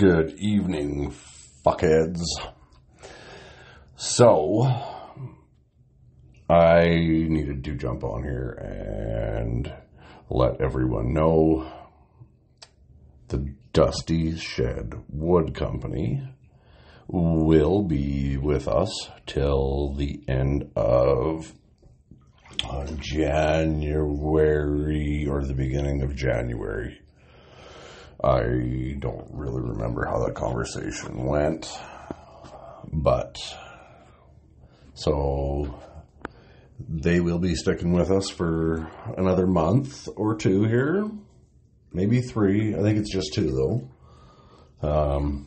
Good evening, fuckheads. So, I needed to jump on here and let everyone know the Dusty Shed Wood Company will be with us till the end of uh, January or the beginning of January. I don't really remember how that conversation went, but so they will be sticking with us for another month or two here, maybe three. I think it's just two though. Um,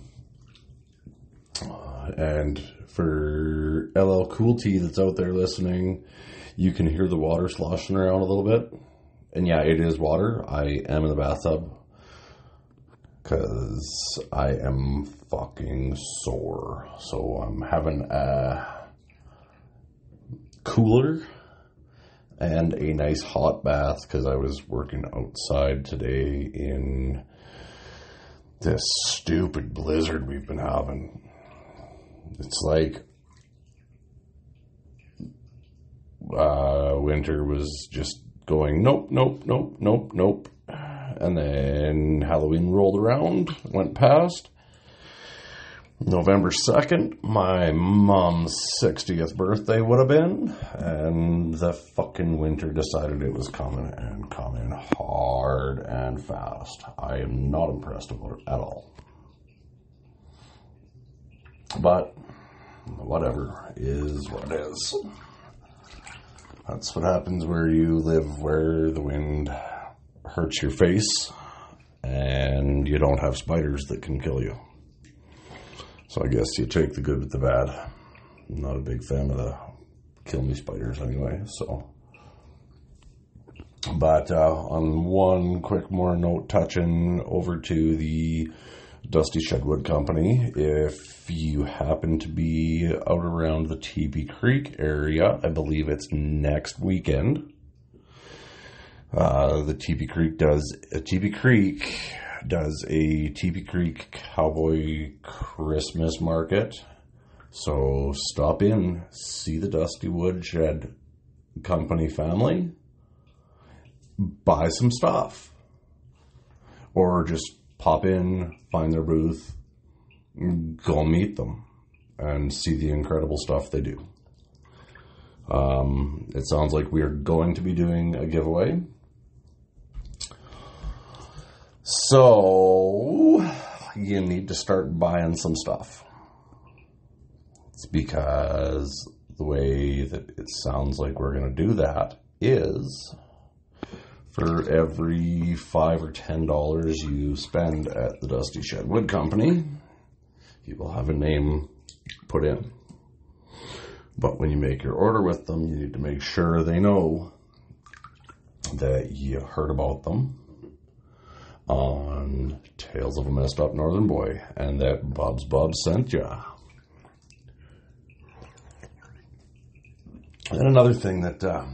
and for LL Cool T that's out there listening, you can hear the water sloshing around a little bit. And yeah, it is water. I am in the bathtub because I am fucking sore. So I'm having a cooler and a nice hot bath because I was working outside today in this stupid blizzard we've been having. It's like uh, winter was just going nope, nope, nope, nope, nope. And then Halloween rolled around, went past. November 2nd, my mom's 60th birthday would have been, and the fucking winter decided it was coming and coming hard and fast. I am not impressed about it at all. But whatever is what it is. That's what happens where you live where the wind hurts your face and you don't have spiders that can kill you. So I guess you take the good with the bad. I'm not a big fan of the kill me spiders anyway, so. But uh, on one quick more note, touching over to the Dusty Shedwood Company. If you happen to be out around the Teepee Creek area, I believe it's next weekend. Uh, the Teepee Creek does uh, Teepee Creek does a Teepee Creek Cowboy Christmas market. So stop in, see the Dusty Woodshed Company family, buy some stuff, or just pop in, find their booth, go meet them, and see the incredible stuff they do. Um, it sounds like we are going to be doing a giveaway. So, you need to start buying some stuff. It's because the way that it sounds like we're going to do that is for every five or ten dollars you spend at the Dusty Shed Wood Company, you will have a name put in. But when you make your order with them, you need to make sure they know that you heard about them on Tales of a Messed Up Northern Boy and that Bob's Bob sent ya. And another thing that uh,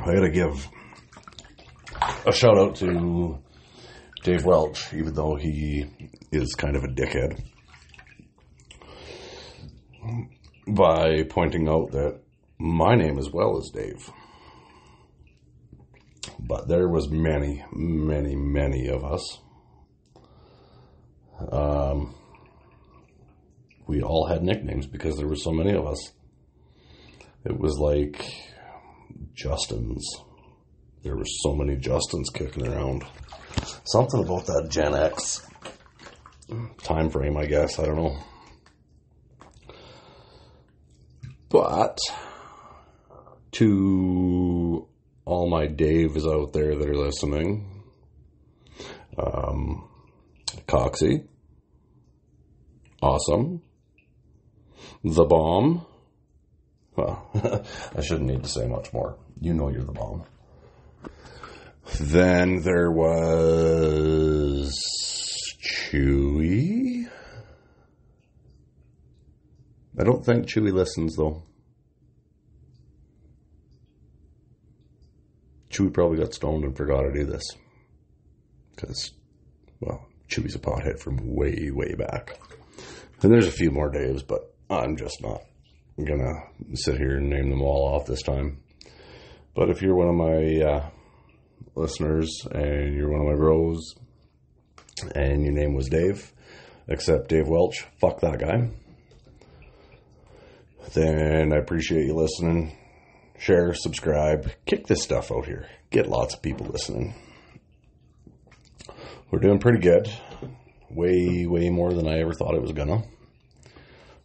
I gotta give a shout out to Dave Welch, even though he is kind of a dickhead, by pointing out that my name as well is Dave. But there was many, many, many of us. Um, we all had nicknames because there were so many of us. It was like Justin's. There were so many Justins kicking around. Something about that Gen X time frame, I guess. I don't know. But to all my Daves out there that are listening. Um, Coxie. Awesome. The Bomb. Well, I shouldn't need to say much more. You know you're the bomb. Then there was Chewy. I don't think Chewy listens though. Chewy probably got stoned and forgot to do this. Because, well, Chewy's a pothead from way, way back. And there's a few more Daves, but I'm just not gonna sit here and name them all off this time. But if you're one of my uh, listeners and you're one of my bros and your name was Dave, except Dave Welch, fuck that guy, then I appreciate you listening. Share, subscribe, kick this stuff out here. Get lots of people listening. We're doing pretty good. Way, way more than I ever thought it was gonna.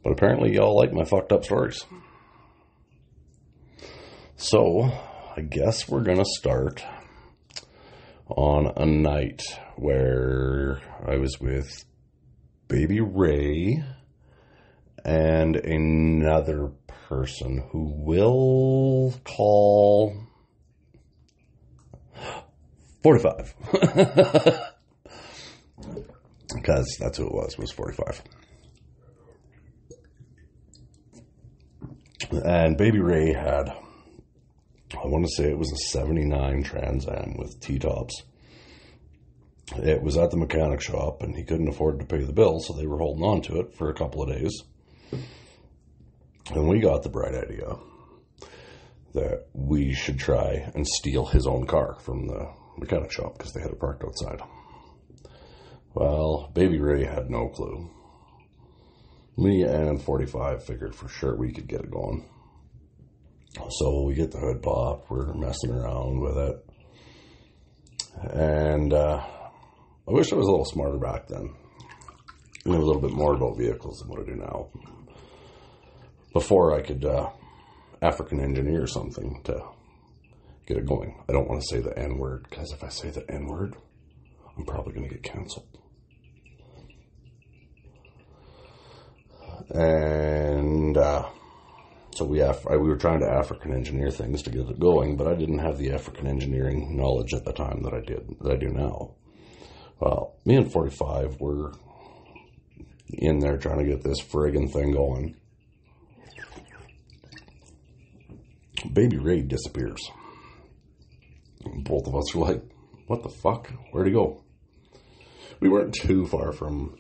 But apparently, y'all like my fucked up stories. So, I guess we're gonna start on a night where I was with Baby Ray and another person who will call 45. because that's who it was, was 45. And Baby Ray had, I want to say it was a 79 Trans Am with T-tops. It was at the mechanic shop and he couldn't afford to pay the bill, so they were holding on to it for a couple of days. And we got the bright idea that we should try and steal his own car from the mechanic shop because they had it parked outside. Well, Baby Ray had no clue. Me and 45 figured for sure we could get it going. So we get the hood pop, we're messing around with it. And uh, I wish I was a little smarter back then. I knew a little bit more about vehicles than what I do now. Before I could uh, African engineer something to get it going. I don't want to say the N word because if I say the N word, I'm probably going to get canceled. And uh, so we Af- we were trying to African engineer things to get it going, but I didn't have the African engineering knowledge at the time that I did that I do now. Well, me and 45 were in there trying to get this friggin' thing going. Baby Ray disappears. Both of us were like, what the fuck? Where'd he go? We weren't too far from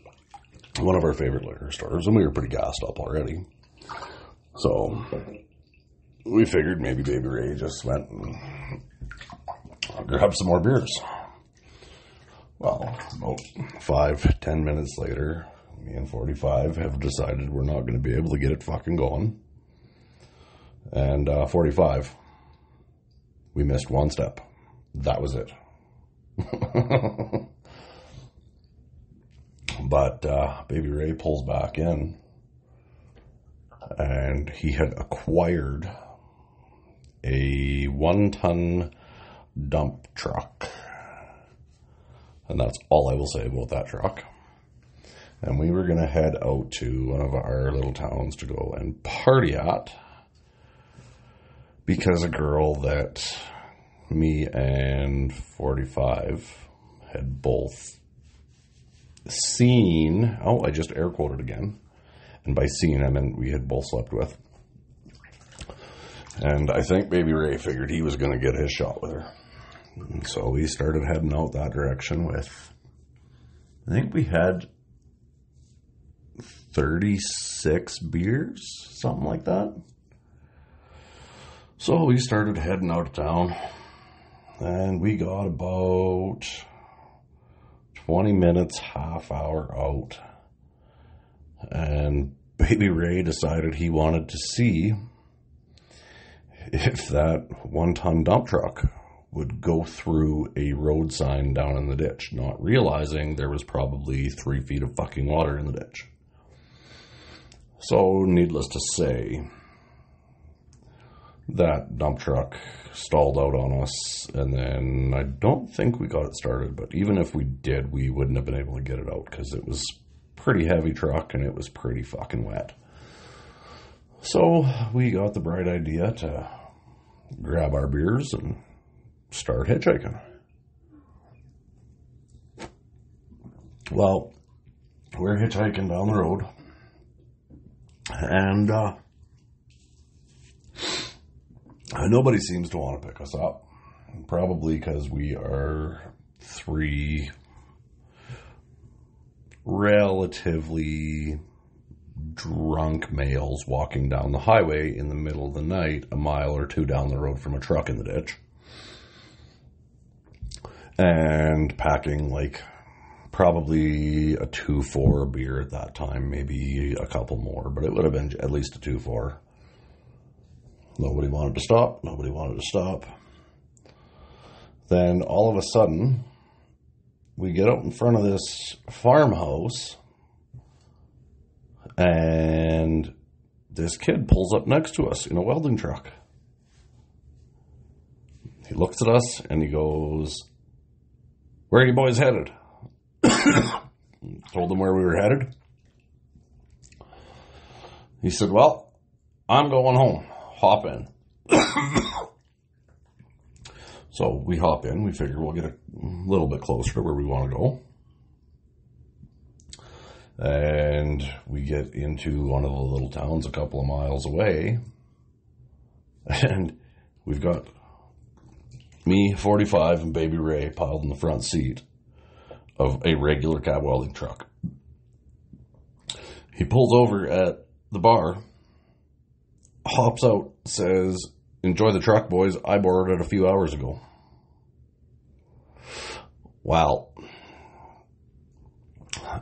one of our favorite liquor stores, and we were pretty gassed up already. So we figured maybe Baby Ray just went and grabbed some more beers. Well, about five, ten minutes later, me and 45 have decided we're not going to be able to get it fucking going. And uh, 45, we missed one step. That was it. but uh, Baby Ray pulls back in, and he had acquired a one ton dump truck. And that's all I will say about that truck. And we were going to head out to one of our little towns to go and party at because a girl that me and 45 had both seen. Oh, I just air quoted again. And by seen, I meant we had both slept with. And I think Baby Ray figured he was going to get his shot with her. And so we started heading out that direction with, I think we had 36 beers, something like that. So we started heading out of town and we got about 20 minutes, half hour out. And Baby Ray decided he wanted to see if that one ton dump truck would go through a road sign down in the ditch, not realizing there was probably three feet of fucking water in the ditch. So, needless to say, that dump truck stalled out on us, and then I don't think we got it started. But even if we did, we wouldn't have been able to get it out because it was pretty heavy truck and it was pretty fucking wet. So we got the bright idea to grab our beers and start hitchhiking. Well, we're hitchhiking down the road, and uh, Uh, nobody seems to want to pick us up. Probably because we are three relatively drunk males walking down the highway in the middle of the night, a mile or two down the road from a truck in the ditch. And packing like probably a 2 4 beer at that time, maybe a couple more, but it would have been at least a 2 4. Nobody wanted to stop. Nobody wanted to stop. Then all of a sudden, we get out in front of this farmhouse and this kid pulls up next to us in a welding truck. He looks at us and he goes, Where are you boys headed? Told him where we were headed. He said, Well, I'm going home. Hop in. so we hop in. We figure we'll get a little bit closer to where we want to go. And we get into one of the little towns a couple of miles away. And we've got me, 45, and baby Ray piled in the front seat of a regular cab welding truck. He pulls over at the bar, hops out, says, Enjoy the truck, boys. I borrowed it a few hours ago. Well,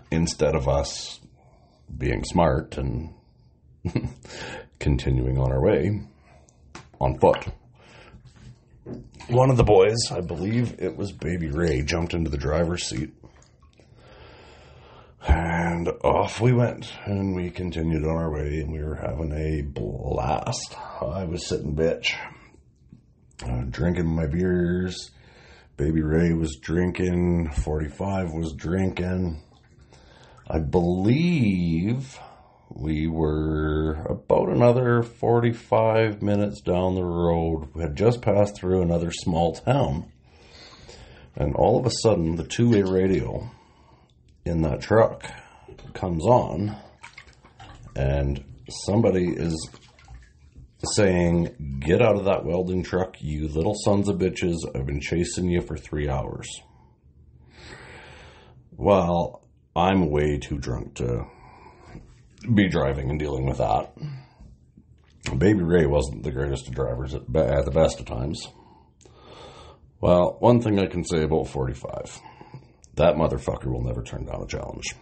instead of us being smart and continuing on our way on foot, one of the boys, I believe it was Baby Ray, jumped into the driver's seat. Off we went, and we continued on our way, and we were having a blast. I was sitting bitch, uh, drinking my beers. Baby Ray was drinking. 45 was drinking. I believe we were about another 45 minutes down the road. We had just passed through another small town. And all of a sudden, the two way radio in that truck comes on, and somebody is saying, Get out of that welding truck, you little sons of bitches. I've been chasing you for three hours. Well, I'm way too drunk to be driving and dealing with that. Baby Ray wasn't the greatest of drivers at, at the best of times. Well, one thing I can say about 45 that motherfucker will never turn down a challenge.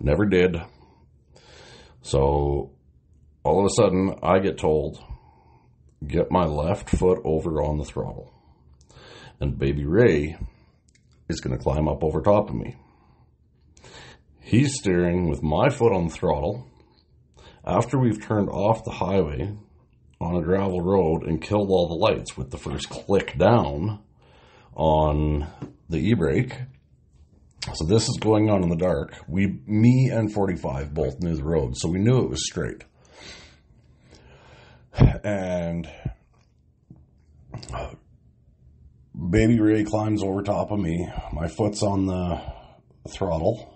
Never did. So, all of a sudden, I get told, get my left foot over on the throttle. And Baby Ray is going to climb up over top of me. He's steering with my foot on the throttle. After we've turned off the highway on a gravel road and killed all the lights with the first click down on the e brake. So this is going on in the dark. We, me and 45 both knew the road, so we knew it was straight. And Baby Ray climbs over top of me. My foot's on the throttle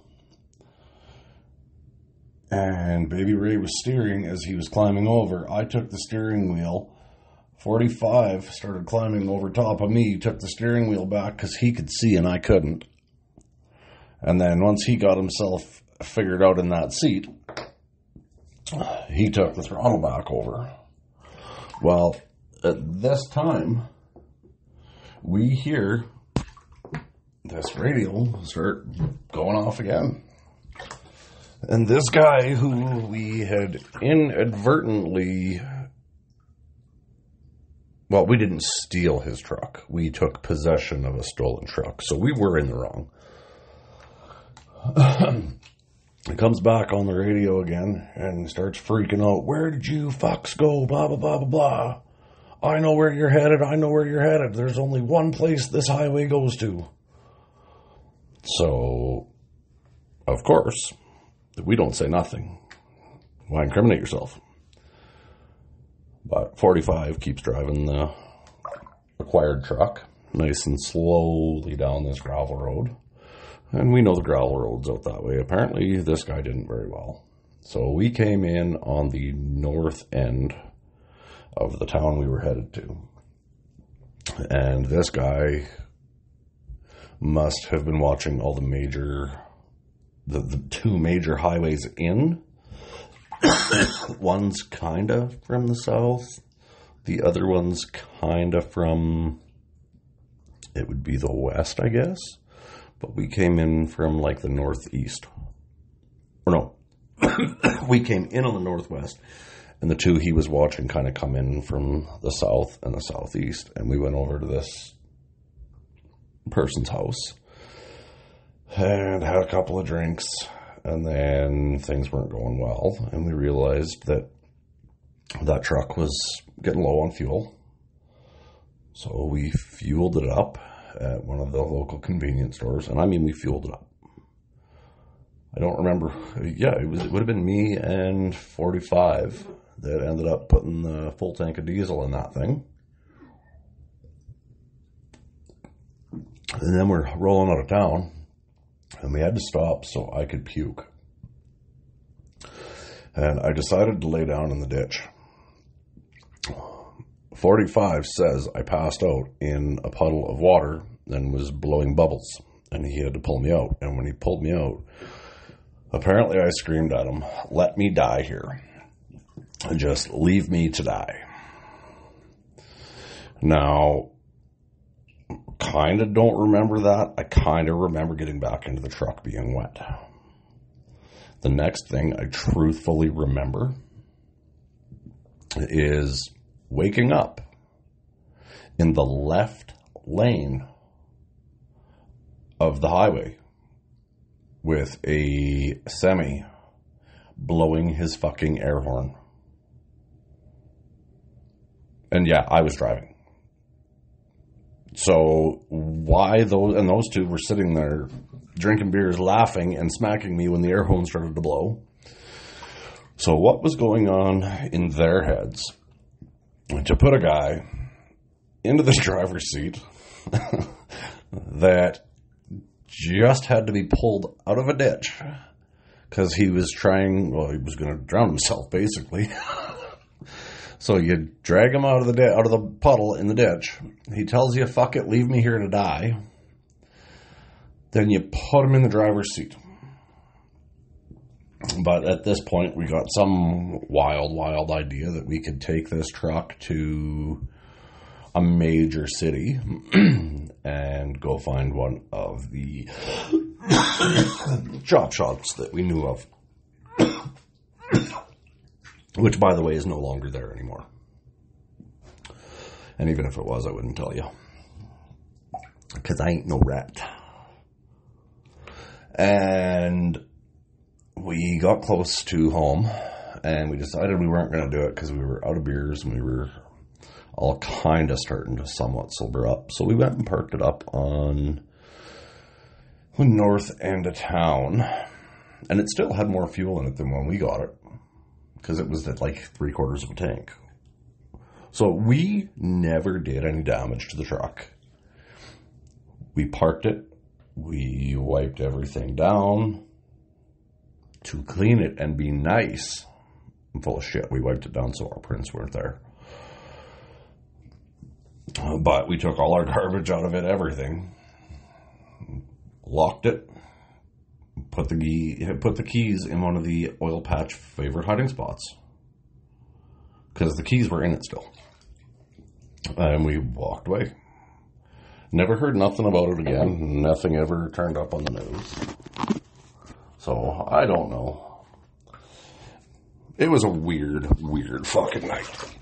and Baby Ray was steering as he was climbing over. I took the steering wheel. 45 started climbing over top of me, He took the steering wheel back because he could see and I couldn't. And then once he got himself figured out in that seat, he took the throttle back over. Well, at this time, we hear this radio start going off again. And this guy who we had inadvertently, well, we didn't steal his truck. We took possession of a stolen truck. So we were in the wrong. Comes back on the radio again and starts freaking out. Where did you fucks go? Blah, blah, blah, blah, blah. I know where you're headed. I know where you're headed. There's only one place this highway goes to. So, of course, we don't say nothing. Why incriminate yourself? But 45 keeps driving the acquired truck nice and slowly down this gravel road. And we know the gravel road's out that way. Apparently, this guy didn't very well. So we came in on the north end of the town we were headed to. And this guy must have been watching all the major the, the two major highways in. one's kind of from the south, the other one's kind of from, it would be the west, I guess. But we came in from like the northeast. Or no, we came in on the northwest, and the two he was watching kind of come in from the south and the southeast. And we went over to this person's house and had a couple of drinks and then things weren't going well and we realized that that truck was getting low on fuel so we fueled it up at one of the local convenience stores and i mean we fueled it up i don't remember yeah it was it would have been me and 45 that ended up putting the full tank of diesel in that thing and then we're rolling out of town and we had to stop so I could puke. And I decided to lay down in the ditch. 45 says I passed out in a puddle of water and was blowing bubbles, and he had to pull me out. And when he pulled me out, apparently I screamed at him, Let me die here. Just leave me to die. Now, kind of don't remember that. I kind of remember getting back into the truck being wet. The next thing I truthfully remember is waking up in the left lane of the highway with a semi blowing his fucking air horn. And yeah, I was driving. So why those and those two were sitting there drinking beers, laughing and smacking me when the air horn started to blow. So what was going on in their heads to put a guy into the driver's seat that just had to be pulled out of a ditch because he was trying, well, he was going to drown himself basically. So you drag him out of the di- out of the puddle in the ditch. He tells you, "Fuck it, leave me here to die." Then you put him in the driver's seat. But at this point, we got some wild, wild idea that we could take this truck to a major city and go find one of the chop shops that we knew of which by the way is no longer there anymore. And even if it was, I wouldn't tell you. Because I ain't no rat. And we got close to home and we decided we weren't going to do it because we were out of beers and we were all kind of starting to somewhat sober up. So we went and parked it up on the north end of town. And it still had more fuel in it than when we got it because it was at like three quarters of a tank. So we never did any damage to the truck. We parked it, we wiped everything down to clean it and be nice. I'm full of shit. We wiped it down so our prints weren't there. But we took all our garbage out of it, everything. Locked it, put the key, put the keys in one of the oil patch favorite hiding spots because the keys were in it still, and we walked away. Never heard nothing about it again. Nothing ever turned up on the news. So I don't know. It was a weird, weird fucking night.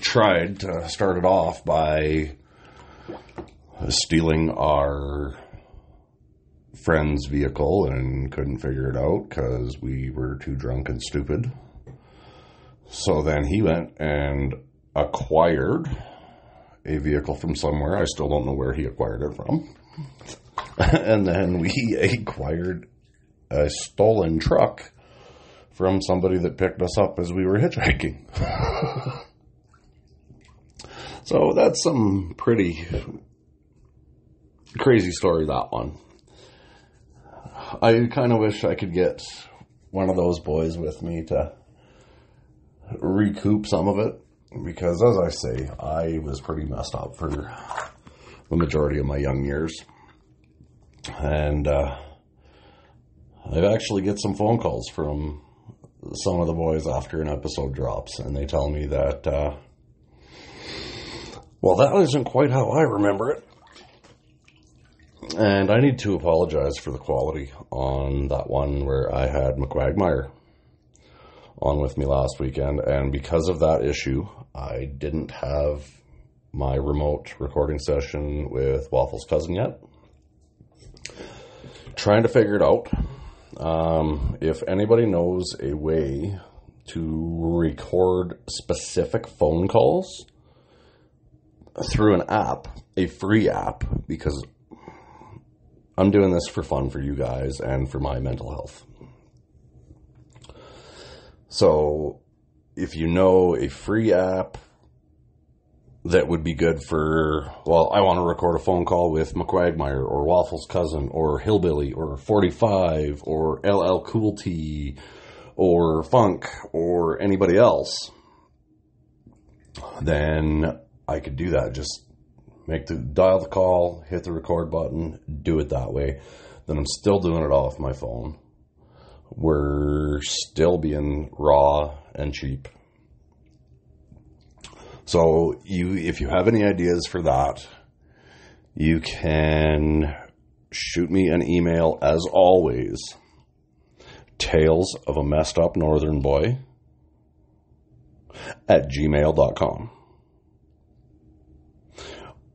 Tried to start it off by stealing our friend's vehicle and couldn't figure it out because we were too drunk and stupid. So then he went and acquired a vehicle from somewhere. I still don't know where he acquired it from. and then we acquired a stolen truck from somebody that picked us up as we were hitchhiking. so that's some pretty crazy story, that one. I kind of wish I could get one of those boys with me to recoup some of it because, as I say, I was pretty messed up for the majority of my young years. And uh, I've actually get some phone calls from some of the boys after an episode drops, and they tell me that, uh, well, that isn't quite how I remember it. And I need to apologize for the quality on that one where I had McQuagmire on with me last weekend. And because of that issue, I didn't have my remote recording session with Waffles' cousin yet. Trying to figure it out. Um, if anybody knows a way to record specific phone calls through an app, a free app, because I'm doing this for fun for you guys and for my mental health. So, if you know a free app that would be good for, well, I want to record a phone call with McQuagmire or Waffles' cousin or Hillbilly or 45 or LL Cool T or Funk or anybody else, then I could do that. Just make the dial the call, hit the record button, do it that way. Then I'm still doing it off my phone. We're still being raw and cheap. So you if you have any ideas for that, you can shoot me an email as always. Tales of a messed up northern boy at gmail.com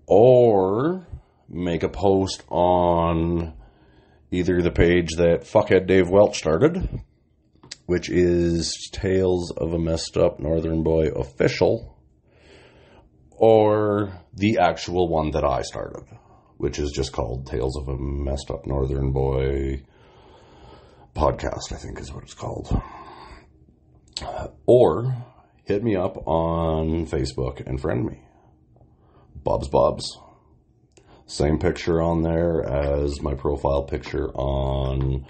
or make a post on either the page that fuckhead Dave Welch started, which is Tales of a Messed Up Northern Boy official, or the actual one that I started, which is just called Tales of a Messed Up Northern Boy podcast, I think is what it's called. Or hit me up on Facebook and friend me. Bob's Bob's. Same picture on there as my profile picture on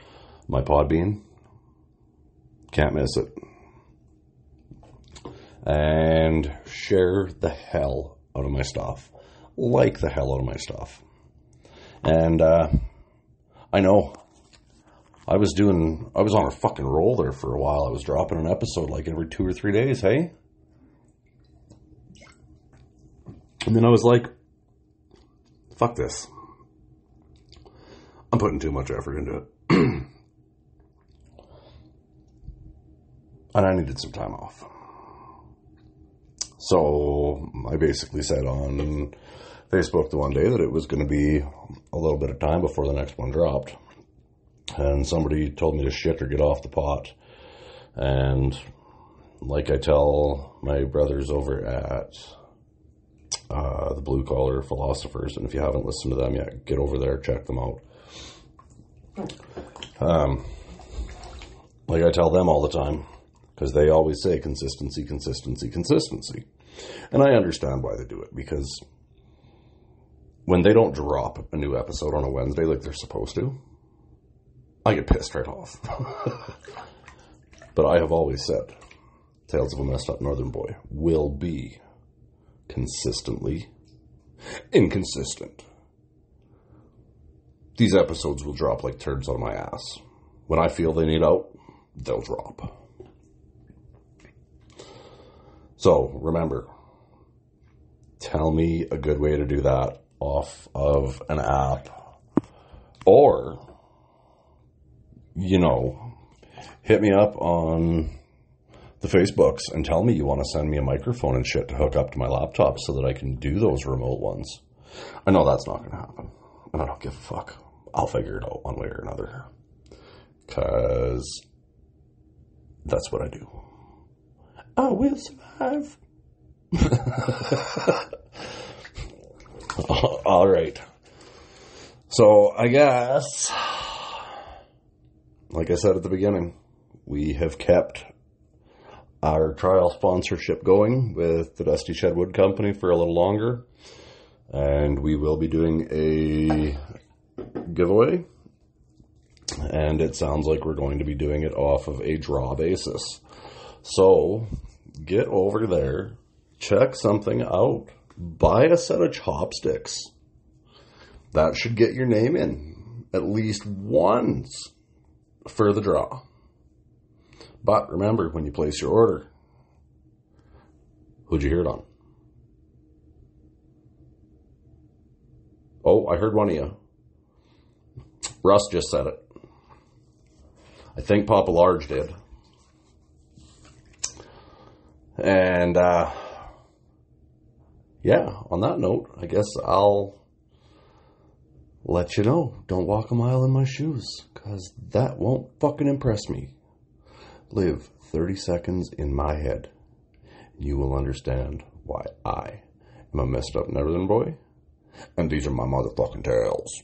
my Podbean. Can't miss it. And share the hell out of my stuff. Like the hell out of my stuff. And uh, I know I was doing, I was on a fucking roll there for a while. I was dropping an episode like every two or three days, hey? And then I was like, fuck this. I'm putting too much effort into it. and I needed some time off. So I basically said on Facebook the one day that it was going to be a little bit of time before the next one dropped. And somebody told me to shit or get off the pot. And like I tell my brothers over at uh, the Blue Collar Philosophers. And if you haven't listened to them yet, get over there, check them out. Um, like I tell them all the time, because they always say consistency, consistency, consistency. And I understand why they do it, because when they don't drop a new episode on a Wednesday like they're supposed to, I get pissed right off. but I have always said Tales of a Messed Up Northern Boy will be consistently inconsistent. These episodes will drop like turds on my ass. When I feel they need out, they'll drop. So remember, tell me a good way to do that off of an app or, you know, hit me up on the Facebooks and tell me you want to send me a microphone and shit to hook up to my laptop so that I can do those remote ones. I know that's not going to happen. And I don't give a fuck. I'll figure it out one way or another. Because that's what I do. I will survive. All right. So I guess, like I said at the beginning, we have kept our trial sponsorship going with the Dusty Shed Wood Company for a little longer. And we will be doing a giveaway. And it sounds like we're going to be doing it off of a draw basis. So get over there, check something out, buy a set of chopsticks. That should get your name in at least once for the draw. But remember, when you place your order, who'd you hear it on? Oh, I heard one of you. Russ just said it. I think Papa Large did. And, uh, yeah, on that note, I guess I'll let you know. Don't walk a mile in my shoes, because that won't fucking impress me. Live 30 seconds in my head, you will understand why I am a messed up Northern boy, and these are my motherfucking tales.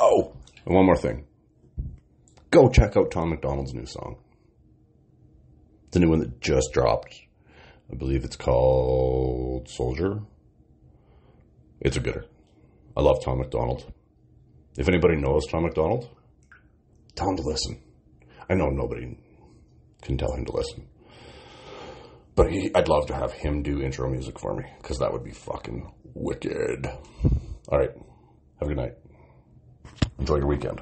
Oh, and one more thing. Go check out Tom MacDonald's new song. The new one that just dropped. I believe it's called Soldier. It's a gooder. I love Tom MacDonald. If anybody knows Tom MacDonald, tell him to listen. I know nobody can tell him to listen. But he, I'd love to have him do intro music for me because that would be fucking wicked. All right. Have a good night. Enjoy your weekend.